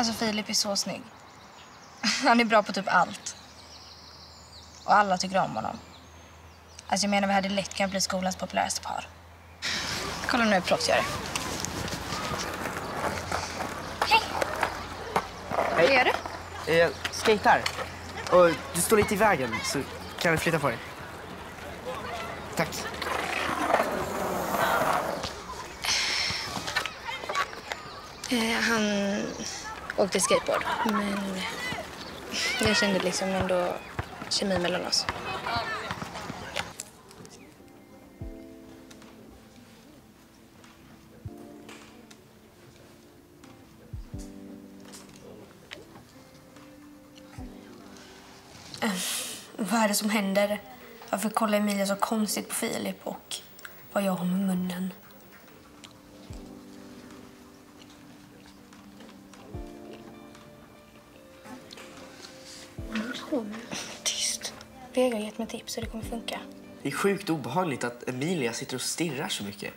Alltså Filip är så snygg. Han är bra på typ allt. Och alla tycker om honom. Alltså jag menar vi hade lätt kunnat bli skolans populäraste par. Kolla nu hur proffs gör det. Hej! Vad gör du? Jag skejtar. Och du står lite i vägen, så kan vi flytta på dig. Tack. Eh, han åkte skateboard, men jag kände liksom ändå kemi mellan oss. Eh, vad är det som händer? Varför kollar Emilia så konstigt på Filip och vad gör hon med munnen? Tyst. Vega har gett mig tips hur det kommer funka. Det är sjukt obehagligt att Emilia sitter och stirrar så mycket.